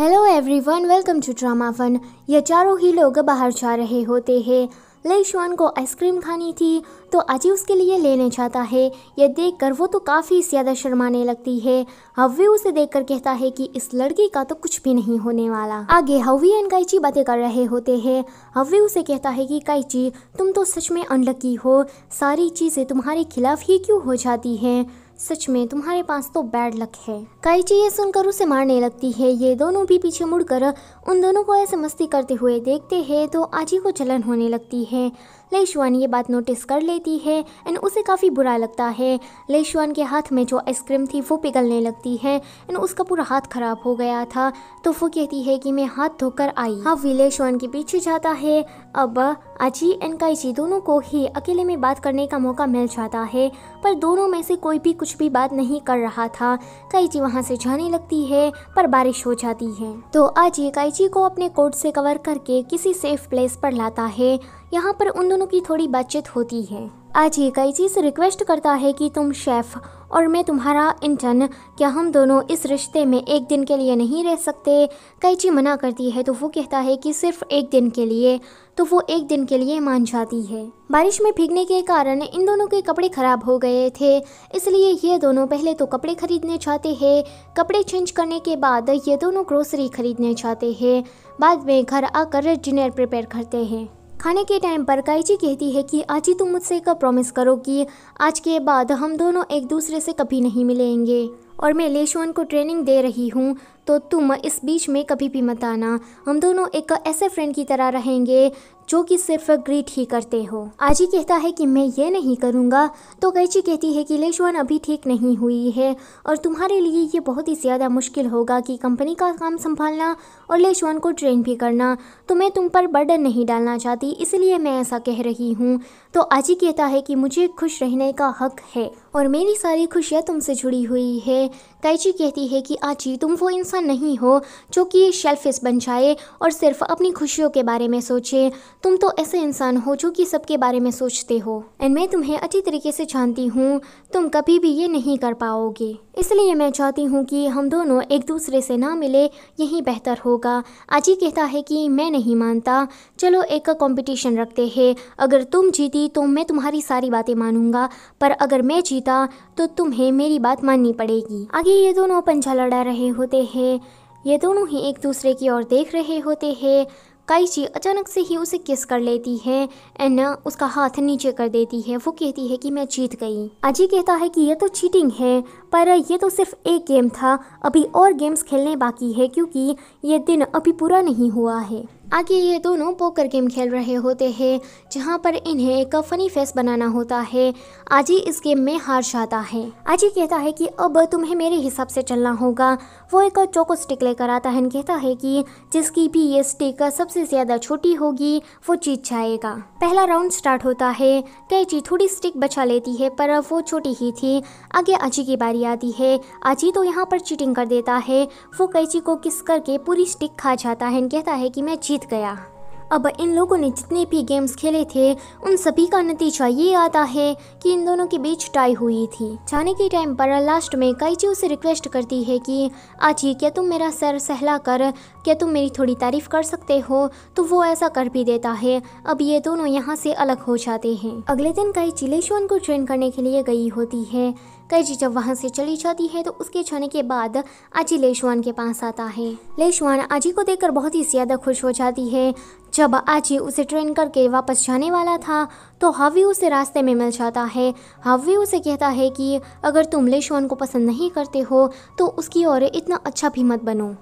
Hello everyone welcome to drama fun ये चारों ही लोग बाहर जा रहे होते हैं। ले शुआन को आइसक्रीम खानी थी तो अजी उसके लिए लेने जाता है। ये देखकर वो तो काफ़ी ज़्यादा शर्माने लगती है। हवी उसे देखकर कहता है कि इस लड़की का तो कुछ भी नहीं होने वाला। आगे हवी एंड काइची बातें कर रहे होते हैं। हव्वी उसे कहता है कि, काइची, तुम तो सच में अनलकी हो। सारी चीज़ें तुम्हारे खिलाफ ही क्यों हो जाती हैं? सच में, तुम्हारे पास तो बैड लक है। काइची ये सुनकर उसे मारने लगती है। ये दोनों भी पीछे मुड़कर उन दोनों को ऐसे मस्ती करते हुए देखते हैं तो आजी को चलन होने लगती है। लेशुआन ये बात नोटिस कर लेती है एंड उसे काफ़ी बुरा लगता है। लेशुआन के हाथ में जो आइसक्रीम थी, वो पिघलने लगती है एंड उसका पूरा हाथ खराब हो गया था। तो वो कहती है कि मैं हाथ धोकर आई। हाँ वी लेशुआन के पीछे जाता है। अब आजी एंड काइची दोनों को ही अकेले में बात करने का मौका मिल जाता है। पर दोनों में से कोई भी कुछ भी बात नहीं कर रहा था। काइची वहाँ से जाने लगती है, पर बारिश हो जाती है। तो आजी काइची को अपने कोट से कवर करके किसी सेफ़ प्लेस पर लाता है। यहाँ पर उन दोनों की थोड़ी बातचीत होती है। आज ही कई चीज़ रिक्वेस्ट करता है कि तुम शेफ और मैं तुम्हारा इंटर्न क्या हम दोनों इस रिश्ते में एक दिन के लिए नहीं रह सकते? कैची मना करती है तो वो कहता है कि सिर्फ़ एक दिन के लिए तो वो एक दिन के लिए मान जाती है। बारिश में भीगने के कारण इन दोनों के कपड़े खराब हो गए थे, इसलिए ये दोनों पहले तो कपड़े खरीदने चाहते हैं। कपड़े चेंज करने के बाद ये दोनों ग्रोसरी खरीदने चाहते हैं। बाद में घर आकर डिनर प्रिपेयर करते हैं। खाने के टाइम पर काइची कहती है कि, आज, तुम मुझसे कब प्रॉमिस करो कि आज के बाद हम दोनों एक दूसरे से कभी नहीं मिलेंगे? और मैं लेशवन को ट्रेनिंग दे रही हूँ तो तुम इस बीच में कभी भी मत आना। हम दोनों एक ऐसे फ्रेंड की तरह रहेंगे, जो कि सिर्फ़ ग्रीट ही करते हो। आजी कहता है कि मैं ये नहीं करूँगा तो कैची कहती है कि लेशवान अभी ठीक नहीं हुई है, और तुम्हारे लिए ये बहुत ही ज़्यादा मुश्किल होगा कि कंपनी का काम संभालना और लेशुआन को ट्रेन भी करना। तो मैं तुम पर बर्डन नहीं डालना चाहती, इसलिए मैं ऐसा कह रही हूँ। तो आजी कहता है कि मुझे खुश रहने का हक है, और मेरी सारी खुशियाँ तुमसे जुड़ी हुई है। कैची कहती है कि, आजी, तुम वो इंसान नहीं हो जो कि शेल्फिस बन जाए और सिर्फ़ अपनी खुशियों के बारे में सोचे। तुम तो ऐसे इंसान हो जो कि सबके बारे में सोचते हो। एंड मैं तुम्हें अच्छी तरीके से जानती हूँ। तुम कभी भी ये नहीं कर पाओगे। इसलिए मैं चाहती हूँ कि हम दोनों एक दूसरे से ना मिले, यही बेहतर होगा। आजी कहता है कि, मैं नहीं मानता। चलो एक कंपटीशन रखते हैं। अगर तुम जीती तो मैं तुम्हारी सारी बातें मानूँगा। पर अगर मैं जीता तो तुम्हें मेरी बात माननी पड़ेगी। आगे ये दोनों पंजा लड़ा रहे होते हैं। ये दोनों ही एक दूसरे की ओर देख रहे होते हैं। काइची अचानक से ही उसे किस कर लेती है। एंड उसका हाथ नीचे कर देती है। वो कहती है कि मैं जीत गई। अजी कहता है कि यह तो चीटिंग है। पर ये तो सिर्फ़ एक गेम था। अभी और गेम्स खेलने बाकी है क्योंकि ये दिन अभी पूरा नहीं हुआ है। आगे ये दोनों पोकर गेम खेल रहे होते हैं, जहाँ पर इन्हें एक फनी फेस बनाना होता है। आजी इस गेम में हार जाता है। आजी कहता है कि अब तुम्हें मेरे हिसाब से चलना होगा। वो एक चोको स्टिक लेकर आता है कहता है कि जिसकी भी ये स्टिक सबसे ज़्यादा छोटी होगी, वो जीत जाएगा। पहला राउंड स्टार्ट होता है। कैची थोड़ी स्टिक बचा लेती है, पर वो छोटी ही थी। आगे आजी की बारी आती है। आजी तो यहाँ पर चीटिंग कर देता है। वो कैची को किस करके पूरी स्टिक खा जाता है। कहता है कि मैं जीत गया। अब इन लोगों ने जितने भी गेम्स खेले थे, उन सभी का नतीजा ये आता है कि इन दोनों के बीच टाई हुई थी। जाने के टाइम पर लास्ट में काइची उसे रिक्वेस्ट करती है कि, आजी, क्या तुम मेरा सर सहला कर? क्या तुम मेरी थोड़ी तारीफ़ कर सकते हो? तो वो ऐसा कर भी देता है। अब ये दोनों यहाँ से अलग हो जाते हैं। अगले दिन काइची लेशुआन को ट्रेन करने के लिए गई होती है। कैची जब वहाँ से चली जाती है तो उसके जाने के बाद आजी लेशवान के पास आता है। लेशवान आजी को देखकर बहुत ही ज़्यादा खुश हो जाती है। जब आजी उसे ट्रेन करके वापस जाने वाला था तो हावी उसे रास्ते में मिल जाता है। हावी उसे कहता है कि, अगर तुम लेशवान को पसंद नहीं करते हो तो उसकी और इतना अच्छा भी मत बनो।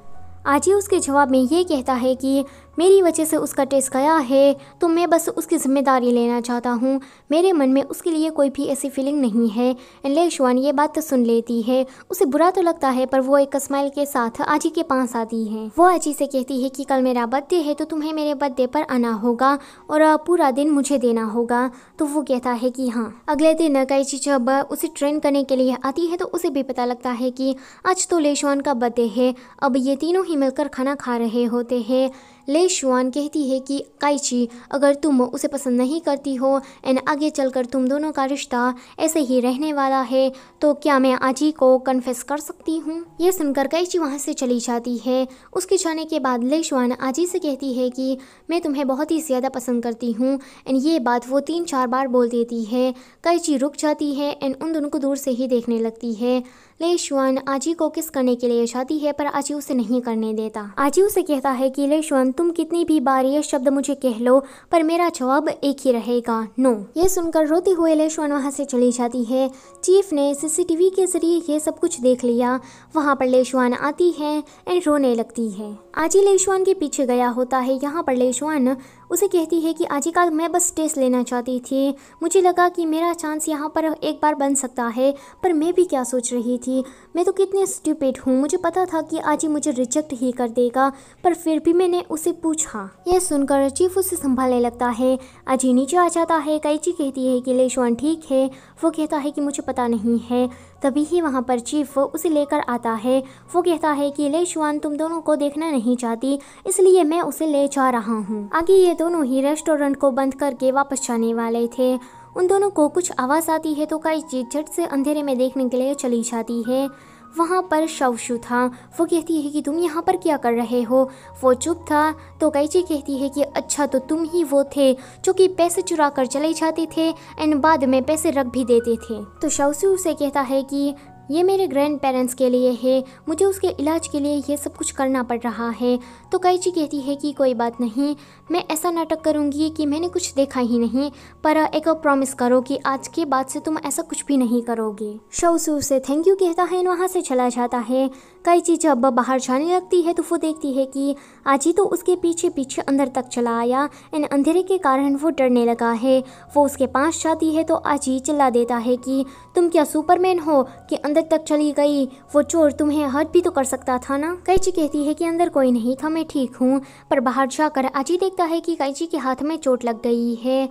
आजी उसके जवाब में ये कहता है कि मेरी वजह से उसका टेस्ट गया है तो मैं बस उसकी ज़िम्मेदारी लेना चाहता हूँ। मेरे मन में उसके लिए कोई भी ऐसी फीलिंग नहीं है। लेशवान ये बात तो सुन लेती है। उसे बुरा तो लगता है, पर वो एक स्माइल के साथ आजी के पास आती है। वो आजी से कहती है कि कल मेरा बर्थडे है तो तुम्हें मेरे बर्थडे पर आना होगा और पूरा दिन मुझे देना होगा। तो वो कहता है कि हाँ। अगले दिन कैची जब उसे ट्रेन करने के लिए आती है तो उसे भी पता लगता है कि आज तो लेशवान का बर्थडे है। अब ये तीनों ही मिलकर खाना खा रहे होते हैं। ले शुआन कहती है कि, काइची, अगर तुम उसे पसंद नहीं करती हो एंड आगे चलकर तुम दोनों का रिश्ता ऐसे ही रहने वाला है तो क्या मैं आजी को कन्फेस कर सकती हूँ? ये सुनकर कैची वहाँ से चली जाती है। उसके जाने के बाद ले लेशवान आजी से कहती है कि, मैं तुम्हें बहुत ही ज़्यादा पसंद करती हूँ। एंड ये बात वो तीन चार बार बोल देती है। कैची रुक जाती है एंड उन दोनों को दूर से ही देखने लगती है। लेशवान आजी को किस करने के लिए चाहती है पर आजी उसे नहीं करने देता। आजी उसे कहता है कि लेशवान तुम कितनी भी बार ये शब्द मुझे कह लो, पर मेरा जवाब एक ही रहेगा। नो। ये सुनकर रोते हुए लेशवान वहाँ से चली जाती है। चीफ ने सीसीटीवी के ज़रिए ये सब कुछ देख लिया। वहाँ पर लेशवान आती है एंड रोने लगती है। आजी लेशवान के पीछे गया होता है। यहाँ पर लेशवान उसे कहती है कि आजी का मैं बस टेस्ट लेना चाहती थी। मुझे लगा कि मेरा चांस यहाँ पर एक बार बन सकता है, पर मैं भी क्या सोच रही थी? मैं तो कितनी स्टूपिड हूँ। मुझे पता था कि आजी मुझे रिजेक्ट ही कर देगा, पर फिर भी मैंने उसे पूछा। यह सुनकर चीफ उसे संभालने लगता है। आजी नीचे आ जाता है। कैची कहती है कि लेशवान ठीक है। वो कहता है कि, मुझे पता नहीं है। तभी ही वहाँ पर चीफ उसे लेकर आता है। वो कहता है कि, ले शुआन, तुम दोनों को देखना नहीं चाहती, इसलिए मैं उसे ले जा रहा हूँ। आगे ये दोनों ही रेस्टोरेंट को बंद करके वापस जाने वाले थे। उन दोनों को कुछ आवाज़ आती है तो कई चीज़ झट से अंधेरे में देखने के लिए चली जाती है। वहाँ पर शवशु था। वो कहती है कि तुम यहाँ पर क्या कर रहे हो? वो चुप था। तो कैची कहती है कि अच्छा तो तुम ही वो थे जो कि पैसे चुरा कर चले जाते थे एंड बाद में पैसे रख भी देते थे। तो शवशु उसे कहता है कि, ये मेरे ग्रैंड पेरेंट्स के लिए है। मुझे उसके इलाज के लिए ये सब कुछ करना पड़ रहा है। तो कैची कहती है कि कोई बात नहीं, मैं ऐसा नाटक करूँगी कि मैंने कुछ देखा ही नहीं, पर एक प्रॉमिस करो कि आज के बाद से तुम ऐसा कुछ भी नहीं करोगे। शौसू से थैंक यू कहता है, वहाँ से चला जाता है। कैची जब बाहर जाने लगती है तो वो देखती है कि आजी तो उसके पीछे पीछे अंदर तक चला आया। इन अंधेरे के कारण वो डरने लगा है। वो उसके पास जाती है तो आजी चिल्ला देता है कि तुम क्या सुपरमैन हो कि अंदर तक चली गई? वो चोर तुम्हें हर्ट भी तो कर सकता था ना? कैची कहती है कि अंदर कोई नहीं था मैं ठीक हूँ, पर बाहर जाकर अजी देखता है कि कैची के हाथ में चोट लग गई है।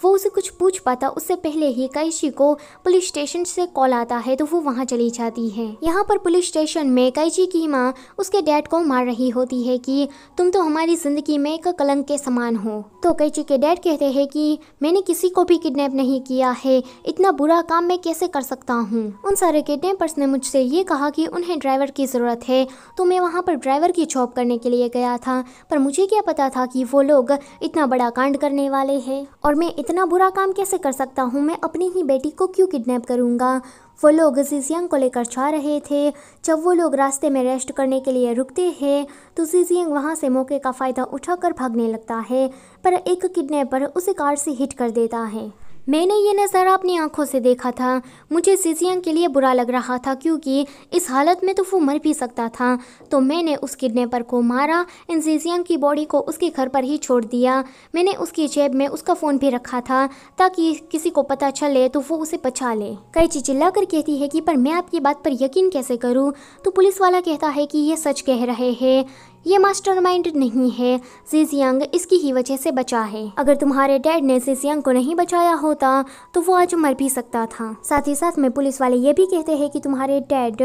वो उसे कुछ पूछ पाता, उससे पहले ही कैशी को पुलिस स्टेशन से कॉल आता है तो वो वहाँ चली जाती है। यहाँ पर पुलिस स्टेशन में कैची की माँ उसके डैड को मार रही होती है कि, तुम तो हमारी ज़िंदगी में एक कलंक के समान हो। तो कैची के डैड कहते हैं कि, मैंने किसी को भी किडनैप नहीं किया है, इतना बुरा काम मैं कैसे कर सकता हूँ? उन सारे किडनैपर्स ने मुझसे ये कहा कि, उन्हें ड्राइवर की ज़रूरत है तो मैं वहाँ पर ड्राइवर की जॉब करने के लिए गया था, पर मुझे क्या पता था कि वो लोग इतना बड़ा कांड करने वाले हैं? और मैं इतना बुरा काम कैसे कर सकता हूँ? मैं अपनी ही बेटी को क्यों किडनैप करूँगा? वो लोग जीजियंग को लेकर जा रहे थे। जब वो लोग रास्ते में रेस्ट करने के लिए रुकते हैं तो जीजियांग वहाँ से मौके का फ़ायदा उठाकर भागने लगता है, पर एक किडनैपर उसे कार से हिट कर देता है। मैंने ये नज़ारा अपनी आँखों से देखा था। मुझे सीजियांग के लिए बुरा लग रहा था क्योंकि इस हालत में तो वो मर भी सकता था। तो मैंने उस किडनैपर को मारा, इन सीजियांग की बॉडी को उसके घर पर ही छोड़ दिया। मैंने उसकी जेब में उसका फ़ोन भी रखा था ताकि किसी को पता चले तो वो उसे बचा ले। कई चीज़ चिल्ला कर कहती है कि, पर मैं आपकी बात पर यकीन कैसे करूँ? तो पुलिस वाला कहता है कि, ये सच कह रहे हैं। ये मास्टरमाइंड नहीं है। जीजियांग इसकी ही वजह से बचा है। अगर तुम्हारे डैड ने जीजियांग को नहीं बचाया होता तो वो आज मर भी सकता था। साथ ही साथ में पुलिस वाले ये भी कहते हैं कि तुम्हारे डैड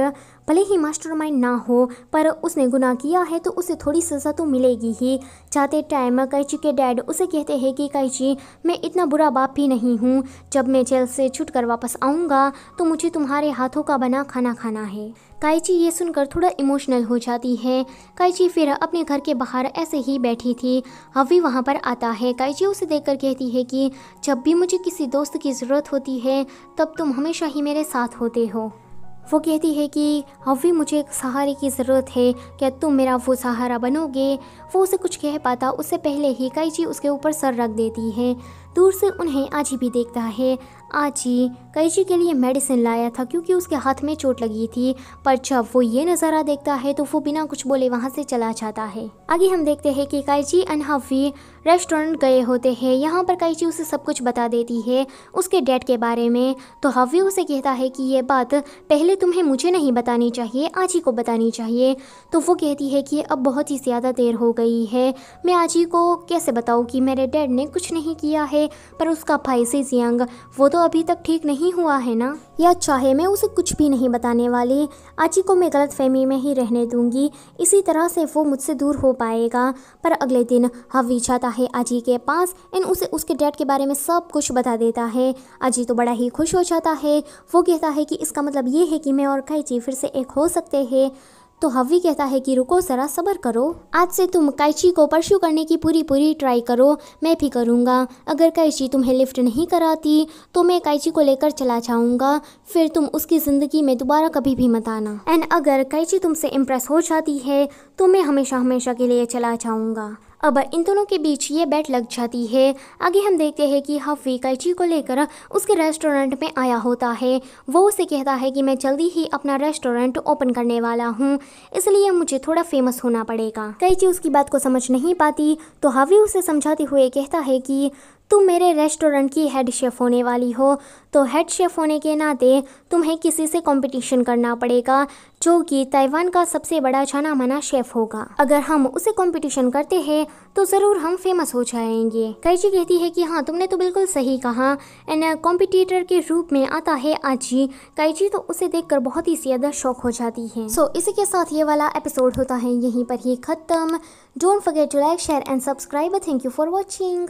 भले ही मास्टरमाइंड ना हो, पर उसने गुनाह किया है तो उसे थोड़ी सज़ा तो मिलेगी ही। जाते टाइम कैची के डैड उसे कहते हैं कि, कैची, मैं इतना बुरा बाप भी नहीं हूँ। जब मैं जेल से छुट कर वापस आऊँगा तो मुझे तुम्हारे हाथों का बना खाना खाना है। काइची ये सुनकर थोड़ा इमोशनल हो जाती है। काइची फिर अपने घर के बाहर ऐसे ही बैठी थी। हवी वहाँ पर आता है। काइची उसे देखकर कहती है कि जब भी मुझे किसी दोस्त की ज़रूरत होती है, तब तुम हमेशा ही मेरे साथ होते हो। वो कहती है कि हवी मुझे एक सहारे की ज़रूरत है। क्या तुम मेरा वो सहारा बनोगे? वो उसे कुछ कह पाता। उससे पहले ही काइची उसके ऊपर सर रख देती है। दूर से उन्हें आजी भी देखता है। आजी कैची के लिए मेडिसिन लाया था क्योंकि उसके हाथ में चोट लगी थी, पर जब वो ये नज़ारा देखता है तो वो बिना कुछ बोले वहाँ से चला जाता है। आगे हम देखते हैं कि कैची एंड हफी रेस्टोरेंट गए होते हैं। यहाँ पर कैची उसे सब कुछ बता देती है उसके डैड के बारे में। तो हफी उसे कहता है कि ये बात पहले तुम्हें मुझे नहीं बतानी चाहिए, आजी को बतानी चाहिए। तो वो कहती है कि अब बहुत ही ज़्यादा देर हो गई है। मैं आजी को कैसे बताऊँ कि मेरे डैड ने कुछ नहीं किया है? पर उसका भाई से जियांग, वो तो अभी तक ठीक नहीं हुआ है ना? या चाहे मैं उसे कुछ भी नहीं बताने वाली, आजी को मैं गलत फहमी में ही रहने दूँगी, इसी तरह से वो मुझसे दूर हो पाएगा। पर अगले दिन, हवी जाता है आजी के पास, एंड उसे उसके डैड के बारे में सब कुछ बता देता है। अजी तो बड़ा ही खुश हो जाता है, वो कहता है कि इसका मतलब ये है कि मैं और कैची फिर से एक हो सकते हैं। तो हवी कहता है कि रुको, ज़रा सबर करो। आज से तुम कैची को परस्यू करने की पूरी पूरी ट्राई करो, मैं भी करूँगा। अगर कैची तुम्हें लिफ्ट नहीं कराती तो मैं कैची को लेकर चला जाऊँगा। फिर तुम उसकी ज़िंदगी में दोबारा कभी भी मत आना। एंड अगर कैची तुमसे इम्प्रेस हो जाती है तो मैं हमेशा हमेशा के लिए चला जाऊँगा। अब इन दोनों के बीच ये बैट लग जाती है। आगे हम देखते हैं कि हफी कैची को लेकर उसके रेस्टोरेंट में आया होता है। वो उसे कहता है कि मैं जल्दी ही अपना रेस्टोरेंट ओपन करने वाला हूँ, इसलिए मुझे थोड़ा फ़ेमस होना पड़ेगा। कैची उसकी बात को समझ नहीं पाती तो हवी उसे समझाते हुए कहता है कि तुम मेरे रेस्टोरेंट की हेड शेफ़ होने वाली हो। तो हेड शेफ़ होने के नाते तुम्हें किसी से कंपटीशन करना पड़ेगा जो कि ताइवान का सबसे बड़ा जाना माना शेफ़ होगा। अगर हम उसे कंपटीशन करते हैं तो ज़रूर हम फ़ेमस हो जाएँगे। कैची कहती है कि हाँ तुमने तो बिल्कुल सही कहा। एंड कॉम्पिटिटर के रूप में आता है आजी। कैची तो उसे देखकर बहुत ही ज़्यादा शौक हो जाती है। सो so, इसी के साथ ये वाला एपिसोड होता है यहीं पर ही ख़त्म। Don't forget to like share and subscribe thank you for watching